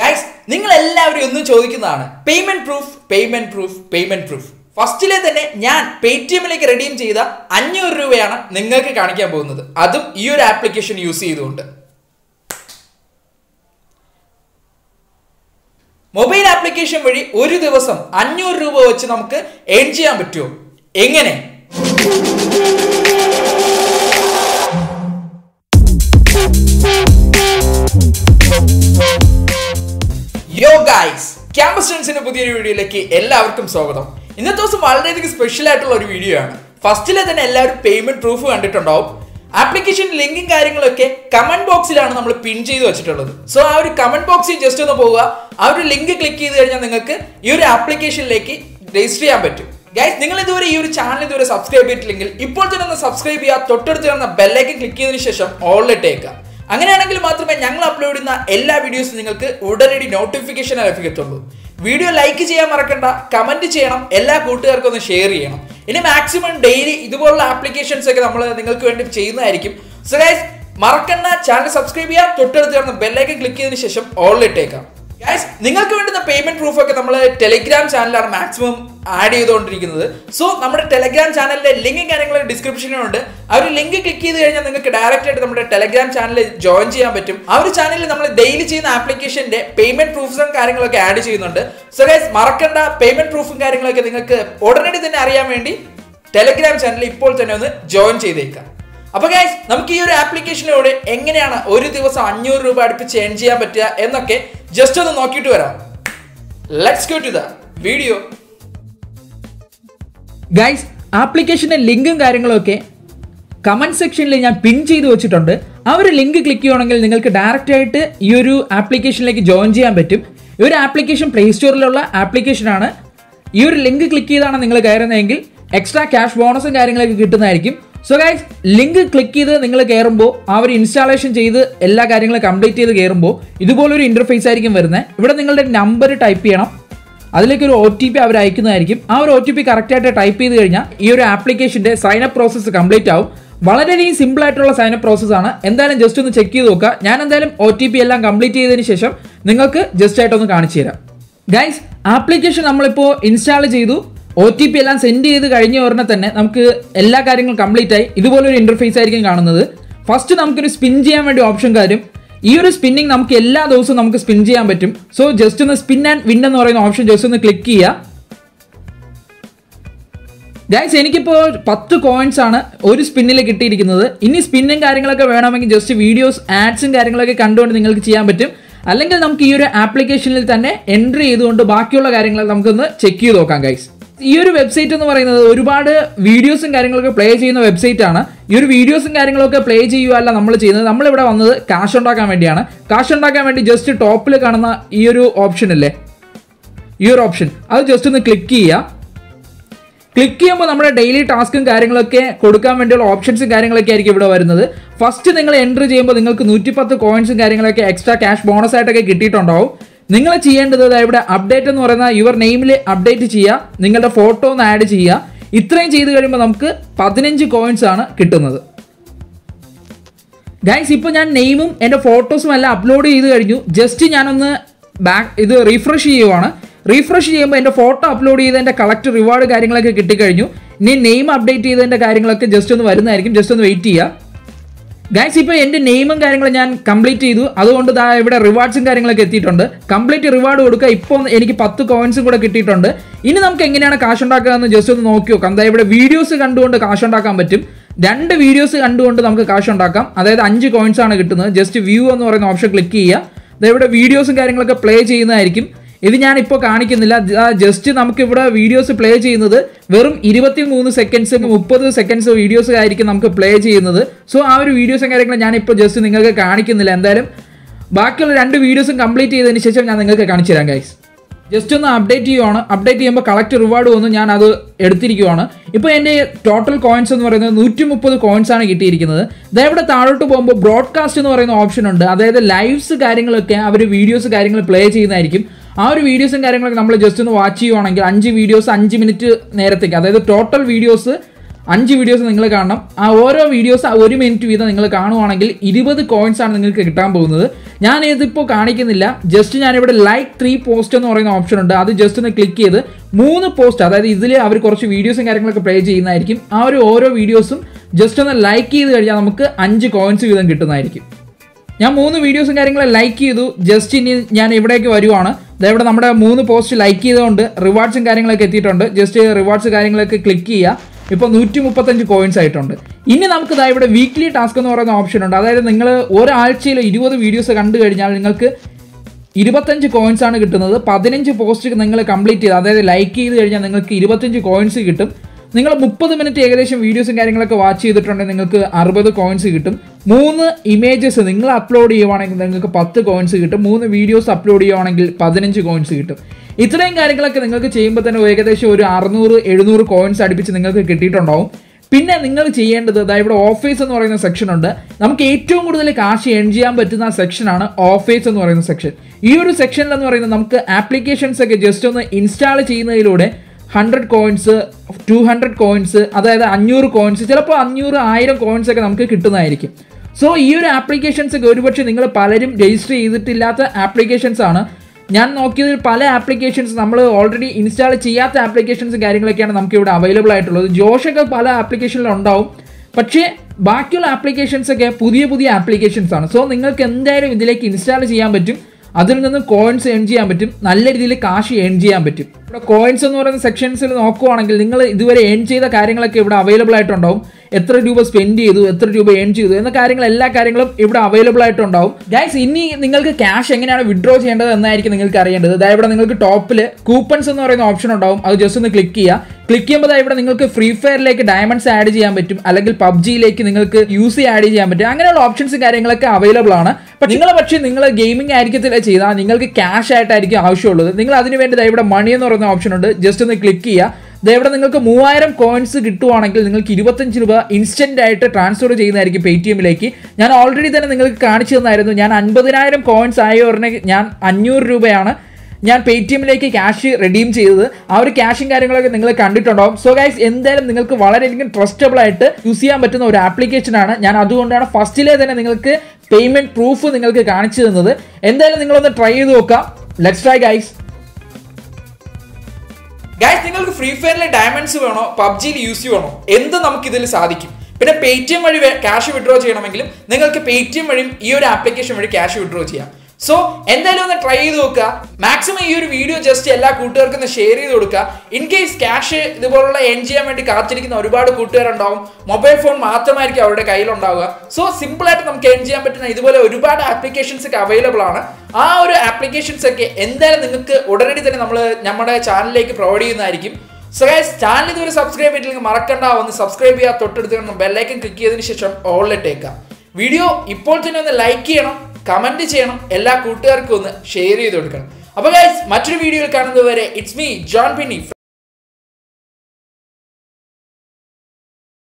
Guys നിങ്ങൾ എല്ലാവരും ഒന്നും ചോദിക്കുന്നതാണ്. Payment proof payment proof payment proof ഫസ്റ്റിലെ തന്നെ ഞാൻ പേടിഎമ്മിലേക്ക് റെഡീം ചെയ്ത അഞ്ഞൂറ് രൂപയാണ് നിങ്ങൾക്ക് കാണിക്കാൻ പോകുന്നത്. അതും ഈ ഒരു ആപ്ലിക്കേഷൻ യൂസ് ചെയ്തുകൊണ്ട്. മൊബൈൽ ആപ്ലിക്കേഷൻ വഴി ഒരു ദിവസം അഞ്ഞൂറ് രൂപ വെച്ച് നമുക്ക് ഏൺ ചെയ്യാൻ പറ്റുമോ? എങ്ങനെ? യോ ഗൈസ് ക്യാമ്പസ് ഫ്രണ്ട്സിന്റെ പുതിയൊരു വീഡിയോയിലേക്ക് എല്ലാവർക്കും സ്വാഗതം. ഇന്നത്തെ ദിവസം വളരെയധികം സ്പെഷ്യൽ ആയിട്ടുള്ള ഒരു വീഡിയോ ആണ്. ഫസ്റ്റിലെ തന്നെ എല്ലാവരും പേയ്മെന്റ് പ്രൂഫ് കണ്ടിട്ടുണ്ടാവും. ആപ്ലിക്കേഷൻ ലിങ്കും കാര്യങ്ങളൊക്കെ കമന്റ് ബോക്സിലാണ് നമ്മൾ പിൻ ചെയ്ത് വെച്ചിട്ടുള്ളത്. സോ ആ ഒരു കമന്റ് ബോക്സിൽ ജസ്റ്റ് ഒന്ന് പോവുക. ആ ഒരു ലിങ്ക് ക്ലിക്ക് ചെയ്ത് കഴിഞ്ഞാൽ നിങ്ങൾക്ക് ഈ ഒരു ആപ്ലിക്കേഷനിലേക്ക് രജിസ്റ്റർ ചെയ്യാൻ പറ്റും. ഗൈസ് നിങ്ങൾ ഇതുവരെ ഈ ഒരു ചാനൽ ഇതുവരെ സബ്സ്ക്രൈബ് ചെയ്തിട്ടില്ലെങ്കിൽ ഇപ്പോൾ തന്നെ ഒന്ന് സബ്സ്ക്രൈബ് ചെയ്യുക. തൊട്ടടുത്ത് കാണുന്ന ബെല്ലൈക്കൻ ക്ലിക്ക് ചെയ്തതിനു ശേഷം ഓൾ ഇട്ടേക്കുക. അങ്ങനെയാണെങ്കിൽ മാത്രമേ ഞങ്ങൾ അപ്ലോഡ് ചെയ്യുന്ന എല്ലാ വീഡിയോസും നിങ്ങൾക്ക് ഉടനടി നോട്ടിഫിക്കേഷൻ ലഭിക്കത്തുള്ളൂ. വീഡിയോ ലൈക്ക് ചെയ്യാൻ മറക്കണ്ട കമന്റ് ചെയ്യണം എല്ലാ കൂട്ടുകാർക്കും ഒന്ന് ഷെയർ ചെയ്യണം. ഇനി മാക്സിമം ഡെയിലി ഇതുപോലുള്ള ആപ്ലിക്കേഷൻസ് ഒക്കെ നമ്മൾ നിങ്ങൾക്ക് വേണ്ടി ചെയ്യുന്നതായിരിക്കും. സോ ഗൈസ് മറക്കണ്ട ചാനൽ സബ്സ്ക്രൈബ് ചെയ്യുക തൊട്ടടുത്ത് കാണുന്ന ബെല്ലൈക്കൻ ക്ലിക്ക് ചെയ്തതിനു ശേഷം ഓൾ ഇട്ടേക്കാം. ഗൈസ് നിങ്ങൾക്ക് വേണ്ടുന്ന പേയ്മെന്റ് പ്രൂഫ് ഒക്കെ നമ്മൾ ടെലിഗ്രാം ചാനലാണ് മാക്സിമം ആഡ് ചെയ്തുകൊണ്ടിരിക്കുന്നത്. സോ നമ്മുടെ ടെലിഗ്രാം ചാനലിലെ ലിങ്കും കാര്യങ്ങൾ ഡിസ്ക്രിപ്ഷനിലുണ്ട് ആ ഒരു ലിങ്ക് ക്ലിക്ക് ചെയ്ത് കഴിഞ്ഞാൽ നിങ്ങൾക്ക് ഡയറക്റ്റ് ആയിട്ട് നമ്മുടെ ടെലിഗ്രാം ചാനലിൽ ജോയിൻ ചെയ്യാൻ പറ്റും. ആ ഒരു ചാനലിൽ നമ്മൾ ഡെയിലി ചെയ്യുന്ന ആപ്ലിക്കേഷന്റെ പേയ്മെന്റ് പ്രൂഫ്സും കാര്യങ്ങളൊക്കെ ആഡ് ചെയ്യുന്നുണ്ട്. സോ ഗൈസ് മറക്കേണ്ട പേയ്മെന്റ് പ്രൂഫും കാര്യങ്ങളൊക്കെ നിങ്ങൾക്ക് ഉടനടി തന്നെ അറിയാൻ വേണ്ടി ടെലിഗ്രാം ചാനൽ ഇപ്പോൾ തന്നെ ഒന്ന് ജോയിൻ ചെയ്തേക്കാം. അപ്പൊ ഗൈസ് നമുക്ക് ഈ ഒരു ആപ്ലിക്കേഷനിലൂടെ എങ്ങനെയാണ് ഒരു ദിവസം അഞ്ഞൂറ് രൂപ അടുപ്പിച്ച് ഏൺ ചെയ്യാൻ പറ്റുക എന്നൊക്കെ ജസ്റ്റ് ഒന്ന് നോക്കിയിട്ട് വരാം. Let's go to the video guys ആപ്ലിക്കേഷന്റെ ലിങ്കും കാര്യങ്ങളൊക്കെ കമന്റ് സെക്ഷനിൽ ഞാൻ പിൻ ചെയ്ത് വെച്ചിട്ടുണ്ട്. ആ ഒരു ലിങ്ക് ക്ലിക്ക് ചെയ്യുകയാണെങ്കിൽ നിങ്ങൾക്ക് ഡയറക്റ്റ് ആയിട്ട് ഈ ഒരു ആപ്ലിക്കേഷനിലേക്ക് ജോയിൻ ചെയ്യാൻ പറ്റും. ഈ ഒരു ആപ്ലിക്കേഷൻ പ്ലേ സ്റ്റോറിലുള്ള ആപ്ലിക്കേഷനാണ് ഈ ഒരു ലിങ്ക് ക്ലിക്ക് ചെയ്താണ് നിങ്ങൾ കയറുന്നതെങ്കിൽ എക്സ്ട്രാ ക്യാഷ് ബോണസും കാര്യങ്ങളൊക്കെ കിട്ടുന്നതായിരിക്കും. സോ ഗൈസ് ലിങ്ക് ക്ലിക്ക് ചെയ്ത് നിങ്ങൾ കയറുമ്പോൾ ആ ഒരു ഇൻസ്റ്റാളേഷൻ ചെയ്ത് എല്ലാ കാര്യങ്ങളും കംപ്ലീറ്റ് ചെയ്ത് കയറുമ്പോൾ ഇതുപോലൊരു ഇന്റർഫേസ് ആയിരിക്കും വരുന്നത് ഇവിടെ നിങ്ങളുടെ നമ്പർ ടൈപ്പ് ചെയ്യണം. അതിലേക്ക് ഒരു ഒ ടി പി അവർ അയക്കുന്നതായിരിക്കും. ആ ഒരു ഒ ടി പി കറക്റ്റായിട്ട് ടൈപ്പ് ചെയ്ത് കഴിഞ്ഞാൽ ഈ ഒരു ആപ്ലിക്കേഷന്റെ സൈനപ്പ് പ്രോസസ്സ് കംപ്ലീറ്റ് ആവും. വളരെയധികം സിമ്പിൾ ആയിട്ടുള്ള സൈനപ്പ് പ്രോസസ്സാണ് എന്തായാലും ജസ്റ്റ് ഒന്ന് ചെക്ക് ചെയ്ത് നോക്കുക. ഞാൻ എന്തായാലും ഒ ടി പി എല്ലാം കംപ്ലീറ്റ് ചെയ്തതിന് ശേഷം നിങ്ങൾക്ക് ജസ്റ്റ് ആയിട്ടൊന്ന് കാണിച്ചു തരാം. ഗൈസ് ആപ്ലിക്കേഷൻ നമ്മളിപ്പോൾ ഇൻസ്റ്റാൾ ചെയ്തു. ഒ ടി പി എല്ലാം സെൻഡ് ചെയ്ത് കഴിഞ്ഞ ഉടനെ തന്നെ നമുക്ക് എല്ലാ കാര്യങ്ങളും കംപ്ലീറ്റ് ആയി. ഇതുപോലൊരു ഇന്റർഫേസ് ആയിരിക്കും കാണുന്നത്. ഫസ്റ്റ് നമുക്കൊരു സ്പിൻ ചെയ്യാൻ വേണ്ടി ഓപ്ഷൻ കാര്യം. ഈ ഒരു സ്പിന്നിങ് നമുക്ക് എല്ലാ ദിവസവും നമുക്ക് സ്പിൻ ചെയ്യാൻ പറ്റും. സോ ജസ്റ്റ് ഒന്ന് സ്പിൻ ആൻഡ് വിൻ എന്ന് പറയുന്ന ഓപ്ഷൻ ജസ്റ്റ് ഒന്ന് ക്ലിക്ക് ചെയ്യുക. ഗൈസ് എനിക്കിപ്പോൾ പത്ത് കോയിൻസ് ആണ് ഒരു സ്പിന്നിൽ കിട്ടിയിരിക്കുന്നത്. ഇനി സ്പിന്നും കാര്യങ്ങളൊക്കെ വേണമെങ്കിൽ ജസ്റ്റ് വീഡിയോസ് ആഡ്സും കാര്യങ്ങളൊക്കെ കണ്ടുകൊണ്ട് നിങ്ങൾക്ക് ചെയ്യാൻ പറ്റും. അല്ലെങ്കിൽ നമുക്ക് ഈ ഒരു ആപ്ലിക്കേഷനിൽ തന്നെ എൻട്രി ചെയ്തുകൊണ്ട് ബാക്കിയുള്ള കാര്യങ്ങൾ നമുക്കൊന്ന് ചെക്ക് ചെയ്ത് നോക്കാം ഗൈസ് ഈ ഒരു വെബ്സൈറ്റ് എന്ന് പറയുന്നത് ഒരുപാട് വീഡിയോസും കാര്യങ്ങളൊക്കെ പ്ലേ ചെയ്യുന്ന വെബ്സൈറ്റ് ആണ്. ഈ ഒരു വീഡിയോസും കാര്യങ്ങളൊക്കെ പ്ലേ ചെയ്യുവല്ല നമ്മൾ ചെയ്യുന്നത് നമ്മളിവിടെ വന്നത് കാശ് ഉണ്ടാക്കാൻ വേണ്ടിയാണ്. കാശ് ഉണ്ടാക്കാൻ വേണ്ടി ജസ്റ്റ് ടോപ്പിൽ കാണുന്ന ഈ ഒരു ഓപ്ഷൻ അല്ലേ ഈ ഒരു ഓപ്ഷൻ അത് ജസ്റ്റ് ഒന്ന് ക്ലിക്ക് ചെയ്യുക. ക്ലിക്ക് ചെയ്യുമ്പോൾ നമ്മുടെ ഡെയിലി ടാസ്കും കാര്യങ്ങളൊക്കെ കൊടുക്കാൻ വേണ്ടിയുള്ള ഓപ്ഷൻസും കാര്യങ്ങളൊക്കെ ആയിരിക്കും ഇവിടെ വരുന്നത്. ഫസ്റ്റ് നിങ്ങൾ എൻട്രി ചെയ്യുമ്പോൾ നിങ്ങൾക്ക് നൂറ്റിപ്പത്ത് കോയിൻസും കാര്യങ്ങളൊക്കെ എക്സ്ട്രാ ക്യാഷ് ബോണസ് ആയിട്ടൊക്കെ കിട്ടിയിട്ടുണ്ടാവും. നിങ്ങൾ ചെയ്യേണ്ടത് ഇവിടെ അപ്ഡേറ്റ് എന്ന് പറയുന്ന യുവർ നെയിമിൽ അപ്ഡേറ്റ് ചെയ്യുക നിങ്ങളുടെ ഫോട്ടോ ഒന്ന് ആഡ് ചെയ്യുക. ഇത്രയും ചെയ്ത് കഴിയുമ്പോൾ നമുക്ക് പതിനഞ്ച് കോയിൻസ് ആണ് കിട്ടുന്നത്. ഗൈസ് ഇപ്പോൾ ഞാൻ നെയിമും എന്റെ ഫോട്ടോസും എല്ലാം അപ്ലോഡ് ചെയ്ത് കഴിഞ്ഞു. ജസ്റ്റ് ഞാനൊന്ന് ബാക്ക് ഇത് റീഫ്രഷ് ചെയ്യുവാണ്. റീഫ്രഷ് ചെയ്യുമ്പോൾ എന്റെ ഫോട്ടോ അപ്ലോഡ് ചെയ്തതിന്റെ കളക്ട് റിവാർഡ് കാര്യങ്ങളൊക്കെ കിട്ടിക്കഴിഞ്ഞു. ഇനി നെയിം അപ്ഡേറ്റ് ചെയ്തതിന്റെ കാര്യങ്ങളൊക്കെ ജസ്റ്റ് ഒന്ന് വരുന്നതായിരിക്കും. ജസ്റ്റ് ഒന്ന് വെയിറ്റ് ചെയ്യുക. ഗൈസ് ഇപ്പോൾ എന്റെ നെയിമും കാര്യങ്ങളും ഞാൻ കംപ്ലീറ്റ് ചെയ്തു. അതുകൊണ്ട് ദാ ഇവിടെ റിവാർഡ്സും കാര്യങ്ങളൊക്കെ എത്തിയിട്ടുണ്ട്. കംപ്ലീറ്റ് റിവാർഡ് കൊടുക്കുക. ഇപ്പോൾ എനിക്ക് പത്ത് കോയിൻസും കൂടെ കിട്ടിയിട്ടുണ്ട്. ഇനി നമുക്ക് എങ്ങനെയാണ് കാശ് ഉണ്ടാക്കുക എന്ന് ജസ്റ്റ് ഒന്ന് നോക്കി നോക്കാം. എന്താ ഇവിടെ വീഡിയോസ് കണ്ടുകൊണ്ട് കാശ് ഉണ്ടാക്കാൻ പറ്റും. രണ്ട് വീഡിയോസ് കണ്ടുകൊണ്ട് നമുക്ക് കാശ് ഉണ്ടാക്കാം. അതായത് അഞ്ച് കോയിൻസ് ആണ് കിട്ടുന്നത്. ജസ്റ്റ് വ്യൂ എന്ന് പറയുന്ന ഓപ്ഷൻ ക്ലിക്ക് ചെയ്യുക. ദാ ഇവിടെ വീഡിയോസും കാര്യങ്ങളൊക്കെ പ്ലേ ചെയ്യുന്നതായിരിക്കും. ഇത് ഞാൻ ഇപ്പോൾ കാണിക്കുന്നില്ല ജസ്റ്റ് നമുക്ക് ഇവിടെ വീഡിയോസ് പ്ലേ ചെയ്യുന്നത് വെറും ഇരുപത്തി മൂന്ന് സെക്കൻഡ്സ് മുപ്പത് സെക്കൻഡ്സ് വീഡിയോസ് ആയിരിക്കും നമുക്ക് പ്ലേ ചെയ്യുന്നത്. സോ ആ ഒരു വീഡിയോസും കാര്യങ്ങളും ഞാൻ ഇപ്പോൾ ജസ്റ്റ് നിങ്ങൾക്ക് കാണിക്കുന്നില്ല. എന്തായാലും ബാക്കിയുള്ള രണ്ട് വീഡിയോസും കംപ്ലീറ്റ് ചെയ്തതിന് ശേഷം ഞാൻ നിങ്ങൾക്ക് കാണിച്ചു തരാം ഗൈസ് ജസ്റ്റ് ഒന്ന് അപ്ഡേറ്റ് ചെയ്യുവാണ്. അപ്ഡേറ്റ് ചെയ്യുമ്പോൾ കളക്ട് റിവാർഡ് വന്നു. ഞാൻ അത് എടുത്തിരിക്കുവാണ്. ഇപ്പോൾ എന്റെ ടോട്ടൽ കോയിൻസ് എന്ന് പറയുന്നത് നൂറ്റി മുപ്പത് കോയിൻസ് ആണ് കിട്ടിയിരിക്കുന്നത്. ഇവിടെ താഴോട്ട് പോകുമ്പോൾ ബ്രോഡ്കാസ്റ്റ് എന്ന് പറയുന്ന ഓപ്ഷൻ ഉണ്ട്. അതായത് ലൈവ്സ് കാര്യങ്ങളൊക്കെ അവർ വീഡിയോസ് കാര്യങ്ങൾ പ്ലേ ചെയ്യുന്നതായിരിക്കും. ആ ഒരു വീഡിയോസും കാര്യങ്ങളൊക്കെ നമ്മൾ ജസ്റ്റ് ഒന്ന് വാച്ച് ചെയ്യുവാണെങ്കിൽ അഞ്ച് വീഡിയോസ് അഞ്ച് മിനിറ്റ് നേരത്തേക്ക് അതായത് ടോട്ടൽ വീഡിയോസ് അഞ്ച് വീഡിയോസ് നിങ്ങൾ കാണണം. ആ ഓരോ വീഡിയോസ് ഒരു മിനിറ്റ് വീതം നിങ്ങൾ കാണുവാണെങ്കിൽ ഇരുപത് കോയിൻസ് ആണ് നിങ്ങൾക്ക് കിട്ടാൻ പോകുന്നത്. ഞാൻ ഇതിപ്പോൾ കാണിക്കുന്നില്ല. ജസ്റ്റ് ഞാനിവിടെ ലൈക്ക് ത്രീ പോസ്റ്റ് എന്ന് പറയുന്ന ഓപ്ഷൻ ഉണ്ട്. അത് ജസ്റ്റ് ഒന്ന് ക്ലിക്ക് ചെയ്ത് മൂന്ന് പോസ്റ്റ് അതായത് ഇതിൽ അവർ കുറച്ച് വീഡിയോസും കാര്യങ്ങളൊക്കെ പ്ലേ ചെയ്യുന്നതായിരിക്കും. ആ ഒരു ഓരോ വീഡിയോസും ജസ്റ്റ് ഒന്ന് ലൈക്ക് ചെയ്ത് കഴിഞ്ഞാൽ നമുക്ക് അഞ്ച് കോയിൻസ് വീതം കിട്ടുന്നതായിരിക്കും. ഞാൻ മൂന്ന് വീഡിയോസും കാര്യങ്ങളും ലൈക്ക് ചെയ്തു. ജസ്റ്റ് ഇനി ഞാൻ ഇവിടേക്ക് വരുവാണ്. ഇവിടെ നമ്മുടെ മൂന്ന് പോസ്റ്റ് ലൈക്ക് ചെയ്തുകൊണ്ട് റിവാർഡ്സും കാര്യങ്ങളൊക്കെ എത്തിയിട്ടുണ്ട്. ജസ്റ്റ് റിവാർഡ്സ് കാര്യങ്ങളൊക്കെ ക്ലിക്ക് ചെയ്യുക ഇപ്പോൾ നൂറ്റി മുപ്പത്തഞ്ച് കോയിൻസ് ആയിട്ടുണ്ട്. ഇനി നമുക്ക് ഇതാ ഇവിടെ വീക്ക്ലി ടാസ്ക് എന്ന് പറയുന്ന ഓപ്ഷൻ ഉണ്ട്. അതായത് നിങ്ങൾ ഒരാഴ്ചയിൽ ഇരുപത് വീഡിയോസ് കണ്ടു കഴിഞ്ഞാൽ നിങ്ങൾക്ക് ഇരുപത്തഞ്ച് കോയിൻസ് ആണ് കിട്ടുന്നത്. പതിനഞ്ച് പോസ്റ്റ് നിങ്ങൾ കംപ്ലീറ്റ് ചെയ്ത് അതായത് ലൈക്ക് ചെയ്ത് കഴിഞ്ഞാൽ നിങ്ങൾക്ക് ഇരുപത്തഞ്ച് കോയിൻസ് കിട്ടും. നിങ്ങൾ മുപ്പത് മിനിറ്റ് ഏകദേശം വീഡിയോസും കാര്യങ്ങളൊക്കെ വാച്ച് ചെയ്തിട്ടുണ്ടെങ്കിൽ നിങ്ങൾക്ക് അറുപത് കോയിൻസ് കിട്ടും. മൂന്ന് ഇമേജസ് നിങ്ങൾ അപ്ലോഡ് ചെയ്യുവാണെങ്കിൽ നിങ്ങൾക്ക് പത്ത് കോയിൻസ് കിട്ടും. മൂന്ന് വീഡിയോസ് അപ്ലോഡ് ചെയ്യുവാണെങ്കിൽ പതിനഞ്ച് കോയിൻസ് കിട്ടും. ഇത്രയും കാര്യങ്ങളൊക്കെ നിങ്ങൾക്ക് ചെയ്യുമ്പോൾ തന്നെ ഏകദേശം ഒരു അറുന്നൂറ് എഴുന്നൂറ് കോയിൻസ് അടുപ്പിച്ച് നിങ്ങൾക്ക് കിട്ടിയിട്ടുണ്ടാവും. പിന്നെ നിങ്ങൾ ചെയ്യേണ്ടത് അതായത് ഇവിടെ ഓഫീസ് എന്ന് പറയുന്ന സെക്ഷൻ ഉണ്ട്. നമുക്ക് ഏറ്റവും കൂടുതൽ കാശ് എൺ ചെയ്യാൻ പറ്റുന്ന സെക്ഷനാണ് ഓഫീസ് എന്ന് പറയുന്ന സെക്ഷൻ ഈ ഒരു സെക്ഷനിൽ എന്ന് പറയുന്നത് നമുക്ക് ആപ്ലിക്കേഷൻസ് ഒക്കെ ജസ്റ്റ് ഒന്ന് ഇൻസ്റ്റാൾ ചെയ്യുന്നതിലൂടെ hundred coins two hundred coins അതായത് അഞ്ഞൂറ് കോയിൻസ് ചിലപ്പോൾ അഞ്ഞൂറ് ആയിരം കോയിൻസ് ഒക്കെ നമുക്ക് കിട്ടുന്നതായിരിക്കും. സോ ഈ ഒരു ആപ്ലിക്കേഷൻസ് ഒക്കെ ഒരുപക്ഷെ നിങ്ങൾ പലരും രജിസ്റ്റർ ചെയ്തിട്ടില്ലാത്ത ആപ്ലിക്കേഷൻസ് ആണ്. ഞാൻ നോക്കിയതിൽ പല ആപ്ലിക്കേഷൻസ് നമ്മൾ ഓൾറെഡി ഇൻസ്റ്റാൾ ചെയ്യാത്ത ആപ്ലിക്കേഷൻസ് കാര്യങ്ങളൊക്കെയാണ് നമുക്ക് ഇവിടെ അവൈലബിൾ ആയിട്ടുള്ളത്. ജോഷൊക്കെ പല ആപ്ലിക്കേഷനിൽ ഉണ്ടാവും. പക്ഷേ ബാക്കിയുള്ള ആപ്ലിക്കേഷൻസ് ഒക്കെ പുതിയ പുതിയ ആപ്ലിക്കേഷൻസ് ആണ്. സോ നിങ്ങൾക്ക് എന്തായാലും ഇതിലേക്ക് ഇൻസ്റ്റാൾ ചെയ്യാൻ പറ്റും. അതിൽ നിന്ന് കോയിൻസ് ഏൺ ചെയ്യാൻ പറ്റും. നല്ല രീതിയിൽ കാശ് ഏൺ ചെയ്യാൻ പറ്റും. ഇവിടെ കോയിൻസ് എന്ന് പറയുന്ന സെക്ഷൻസിൽ നോക്കുവാണെങ്കിൽ നിങ്ങൾ ഇതുവരെ ഏൺ ചെയ്ത കാര്യങ്ങളൊക്കെ ഇവിടെ അവൈലബിൾ ആയിട്ടുണ്ടാവും. എത്ര രൂപ സ്പെൻഡ് ചെയ്തു എത്ര രൂപ ഏൺ ചെയ്തു എന്ന കാര്യങ്ങൾ എല്ലാ കാര്യങ്ങളും ഇവിടെ അവൈലബിൾ ആയിട്ടുണ്ടാവും. ഗൈസ് ഇനി നിങ്ങൾക്ക് ക്യാഷ് എങ്ങനെയാണ് വിഡ്രോ ചെയ്യേണ്ടത് എന്നായിരിക്കും നിങ്ങൾക്ക് അറിയേണ്ടത്. അതായത് ഇവിടെ നിങ്ങൾക്ക് ടോപ്പിൽ കൂപ്പൺസ് എന്ന് പറയുന്ന ഓപ്ഷൻ ഉണ്ടാവും. അത് ജസ്റ്റ് ഒന്ന് ക്ലിക്ക് ചെയ്യുക. ക്ലിക്ക് ചെയ്യുമ്പോൾ ഇവിടെ നിങ്ങൾക്ക് ഫ്രീ ഫയറിലേക്ക് ഡയമണ്ട്സ് ആഡ് ചെയ്യാൻ പറ്റും. അല്ലെങ്കിൽ പബ്ജിയിലേക്ക് നിങ്ങൾക്ക് യൂസ് ആഡ് ചെയ്യാൻ പറ്റും. അങ്ങനെയുള്ള ഓപ്ഷൻസ് കാര്യങ്ങളൊക്കെ അവൈലബിൾ ആണ്. നിങ്ങൾ പക്ഷേ നിങ്ങൾ ഗെയിമിംഗ് ആയിരിക്കത്തില്ല ചെയ്താൽ നിങ്ങൾക്ക് ക്യാഷ് ആയിട്ടായിരിക്കും ആവശ്യമുള്ളത്. നിങ്ങൾ അതിന് വേണ്ടി ഇവിടെ മണി എന്ന് പറയുന്ന ഓപ്ഷൻ ഉണ്ട്. ജസ്റ്റ് ഒന്ന് ക്ലിക്ക് ചെയ്യുക ഇവിടെ നിങ്ങൾക്ക് മൂവായിരം കോയിൻസ് കിട്ടുവാണെങ്കിൽ നിങ്ങൾക്ക് ഇരുപത്തഞ്ച് രൂപ ഇൻസ്റ്റന്റ് ആയിട്ട് ട്രാൻസ്ഫർ ചെയ്യുന്നതായിരിക്കും പേ ടി എമ്മിലേക്ക് ഞാൻ ഓൾറെഡി തന്നെ നിങ്ങൾക്ക് കാണിച്ചു തന്നായിരുന്നു. ഞാൻ അൻപതിനായിരം കോയിൻസ് ആയ ഉടനെ ഞാൻ അഞ്ഞൂറ് രൂപയാണ് ഞാൻ പേ ടി എമ്മിലേക്ക് ക്യാഷ് റെഡീം ചെയ്തത്. ആ ഒരു ക്യാഷും കാര്യങ്ങളൊക്കെ നിങ്ങൾ കണ്ടിട്ടുണ്ടാവും. സോ ഗൈസ് എന്തായാലും നിങ്ങൾക്ക് വളരെയധികം ട്രസ്റ്റബിൾ ആയിട്ട് യൂസ് ചെയ്യാൻ പറ്റുന്ന ഒരു ആപ്ലിക്കേഷൻ ആണ്. ഞാൻ അതുകൊണ്ടാണ് ഫസ്റ്റിലെ തന്നെ നിങ്ങൾക്ക് പേയ്മെന്റ് പ്രൂഫ് നിങ്ങൾക്ക് കാണിച്ചു തന്നത്. എന്തായാലും നിങ്ങളൊന്ന് ട്രൈ ചെയ്ത് നോക്കാം. ലെറ്റ്സ് ട്രൈ ഗൈസ് ഗൈസ് നിങ്ങൾക്ക് ഫ്രീ ഫയറിലെ ഡയമണ്ട്സ് വേണോ? പബ്ജിയിൽ യൂസ് വേണോ? എന്ത് നമുക്ക് ഇതിൽ സാധിക്കും? പിന്നെ പേ ടി എം വഴി ക്യാഷ് വിഡ്രോ ചെയ്യണമെങ്കിലും നിങ്ങൾക്ക് പേ ടി എം വഴിയും ഈ ഒരു ആപ്ലിക്കേഷൻ വഴി ക്യാഷ് വിഡ്രോ ചെയ്യാം. സോ എന്തായാലും ഒന്ന് ട്രൈ ചെയ്ത് നോക്കുക. മാക്സിമം ഈ ഒരു വീഡിയോ ജസ്റ്റ് എല്ലാ കൂട്ടുകാർക്കും ഒന്ന് ഷെയർ ചെയ്ത് കൊടുക്കുക. ഇൻ കേസ് ക്യാഷ് ഇതുപോലുള്ള എൻ ചെയ്യാൻ വേണ്ടി കാത്തിരിക്കുന്ന ഒരുപാട് കൂട്ടുകാരുണ്ടാവും. മൊബൈൽ ഫോൺ മാത്രമായിരിക്കും അവരുടെ കയ്യിലുണ്ടാവുക. സോ സിമ്പിളായിട്ട് നമുക്ക് എൻ ചെയ്യാൻ പറ്റുന്ന ഇതുപോലെ ഒരുപാട് ആപ്ലിക്കേഷൻസ് ഒക്കെ അവൈലബിൾ ആണ്. ആ ഒരു ആപ്ലിക്കേഷൻസ് ഒക്കെ എന്തായാലും നിങ്ങൾക്ക് ഉടനടി തന്നെ നമ്മൾ നമ്മുടെ ചാനലിലേക്ക് പ്രൊവൈഡ് ചെയ്യുന്നതായിരിക്കും. സോ ഗൈസ് ചാനൽ ഇതുവരെ സബ്സ്ക്രൈബ് ചെയ്തില്ലെങ്കിൽ മറക്കണ്ട. ഒന്ന് സബ്സ്ക്രൈബ് ചെയ്യുക. തൊട്ടടുത്ത് ബെല്ലൈക്കൻ ക്ലിക്ക് ചെയ്തതിന് ശേഷം ഓളിലിട്ടേക്കാം വീഡിയോ ഇപ്പോൾ തന്നെ ഒന്ന് ലൈക്ക് ചെയ്യണം. കമന്റ് ചെയ്യണം എല്ലാ കൂട്ടുകാർക്കും ഒന്ന് ഷെയർ ചെയ്ത് കൊടുക്കണം. അപ്പോൾ ഗൈസ് മറ്റൊരു വീഡിയോയിൽ കാണുന്നത് വരെ ഇറ്റ്സ് മീ ജോൺ പിന്നി